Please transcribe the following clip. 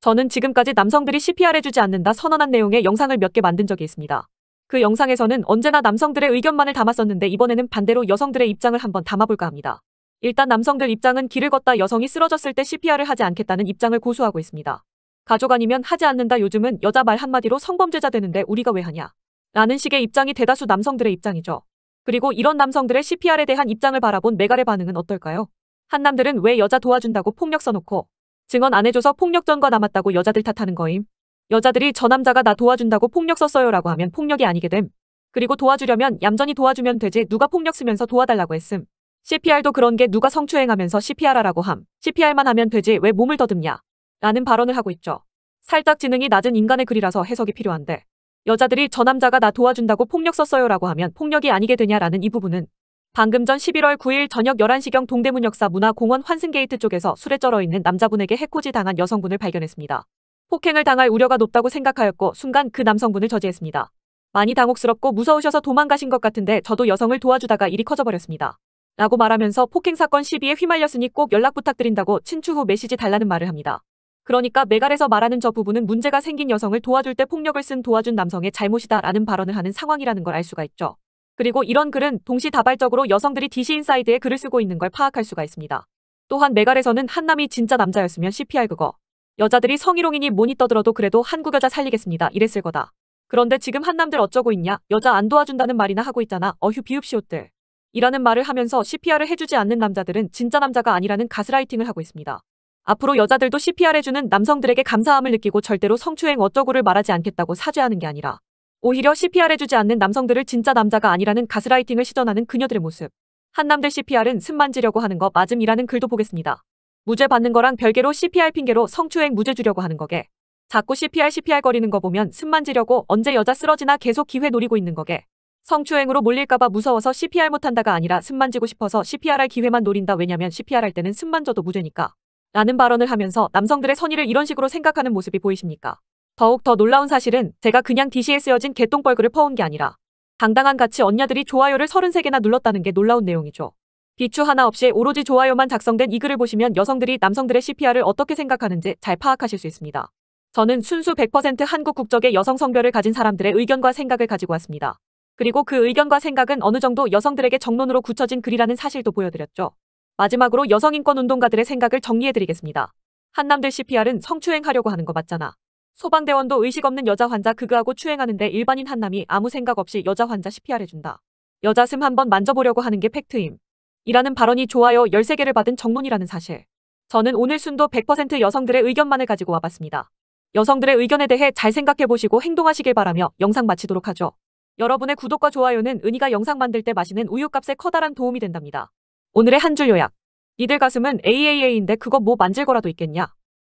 저는 지금까지 남성들이 CPR 해주지 않는다 선언한 내용의 영상을 몇 개 만든 적이 있습니다. 그 영상에서는 언제나 남성들의 의견만을 담았었는데 이번에는 반대로 여성들의 입장을 한번 담아볼까 합니다. 일단 남성들 입장은 길을 걷다 여성이 쓰러졌을 때 CPR을 하지 않겠다는 입장을 고수하고 있습니다. 가족 아니면 하지 않는다 요즘은 여자 말 한마디로 성범죄자 되는데 우리가 왜 하냐. 라는 식의 입장이 대다수 남성들의 입장이죠. 그리고 이런 남성들의 CPR에 대한 입장을 바라본 메갈의 반응은 어떨까요? 한남들은 왜 여자 도와준다고 폭력 써놓고 증언 안 해줘서 폭력 전과 남았다고 여자들 탓하는 거임. 여자들이 저 남자가 나 도와준다고 폭력 썼어요 라고 하면 폭력이 아니게 됨. 그리고 도와주려면 얌전히 도와주면 되지 누가 폭력 쓰면서 도와달라고 했음. CPR도 그런 게 누가 성추행하면서 CPR하라고 함. CPR만 하면 되지 왜 몸을 더듬냐. 라는 발언을 하고 있죠. 살짝 지능이 낮은 인간의 글이라서 해석이 필요한데 여자들이 저 남자가 나 도와준다고 폭력 썼어요 라고 하면 폭력이 아니게 되냐라는 이 부분은 방금 전 11월 9일 저녁 11시경 동대문 역사 문화공원 환승게이트 쪽에서 술에 쩔어 있는 남자분에게 해코지 당한 여성분을 발견했습니다. 폭행을 당할 우려가 높다고 생각하였고 순간 그 남성분을 저지했습니다. 많이 당혹스럽고 무서우셔서 도망가신 것 같은데 저도 여성을 도와주다가 일이 커져버렸습니다. 라고 말하면서 폭행 사건 시비에 휘말렸으니 꼭 연락 부탁드린다고 친추 후 메시지 달라는 말을 합니다. 그러니까 메갈에서 말하는 저 부분은 문제가 생긴 여성을 도와줄 때 폭력을 쓴 도와준 남성의 잘못이다 라는 발언을 하는 상황이라는 걸 알 수가 있죠. 그리고 이런 글은 동시다발적으로 여성들이 DC인사이드에 글을 쓰고 있는 걸 파악할 수가 있습니다. 또한 메갈에서는 한남이 진짜 남자였으면 CPR 그거. 여자들이 성희롱이니 뭐니 떠들어도 그래도 한국 여자 살리겠습니다. 이랬을 거다. 그런데 지금 한남들 어쩌고 있냐? 여자 안 도와준다는 말이나 하고 있잖아. 어휴 비읍시옷들. 이라는 말을 하면서 CPR을 해주지 않는 남자들은 진짜 남자가 아니라는 가스라이팅을 하고 있습니다. 앞으로 여자들도 CPR 해주는 남성들에게 감사함을 느끼고 절대로 성추행 어쩌고를 말하지 않겠다고 사죄하는 게 아니라 오히려 CPR 해주지 않는 남성들을 진짜 남자가 아니라는 가스라이팅을 시전하는 그녀들의 모습. 한남들 CPR은 숨 만지려고 하는 거 맞음이라는 글도 보겠습니다. 무죄 받는 거랑 별개로 CPR 핑계로 성추행 무죄 주려고 하는 거게. 자꾸 CPR CPR 거리는 거 보면 숨 만지려고 언제 여자 쓰러지나 계속 기회 노리고 있는 거게. 성추행으로 몰릴까봐 무서워서 CPR 못한다가 아니라 숨 만지고 싶어서 CPR 할 기회만 노린다 왜냐면 CPR 할 때는 숨 만져도 무죄니까. 라는 발언을 하면서 남성들의 선의를 이런 식으로 생각하는 모습이 보이십니까? 더욱 더 놀라운 사실은 제가 그냥 DC에 쓰여진 개똥벌글을 퍼온 게 아니라 당당한 가치 언냐들이 좋아요를 33개나 눌렀다는 게 놀라운 내용이죠. 비추 하나 없이 오로지 좋아요만 작성된 이 글을 보시면 여성들이 남성들의 CPR을 어떻게 생각하는지 잘 파악하실 수 있습니다. 저는 순수 100% 한국 국적의 여성 성별을 가진 사람들의 의견과 생각을 가지고 왔습니다. 그리고 그 의견과 생각은 어느 정도 여성들에게 정론으로 굳혀진 글이라는 사실도 보여드렸죠. 마지막으로 여성인권 운동가들의 생각을 정리해드리겠습니다. 한남들 CPR은 성추행하려고 하는 거 맞잖아. 소방대원도 의식 없는 여자 환자 그그하고 추행하는데 일반인 한남이 아무 생각 없이 여자 환자 CPR 해준다. 여자 슴 한번 만져보려고 하는 게 팩트임. 이라는 발언이 좋아요 13개를 받은 정론이라는 사실. 저는 오늘 순도 100% 여성들의 의견만을 가지고 와봤습니다. 여성들의 의견에 대해 잘 생각해보시고 행동하시길 바라며 영상 마치도록 하죠. 여러분의 구독과 좋아요는 은희가 영상 만들 때 마시는 우유값에 커다란 도움이 된답니다. 오늘의 한 줄 요약. 니들 가슴은 AAA인데 그거 뭐 만질 거라도 있겠냐?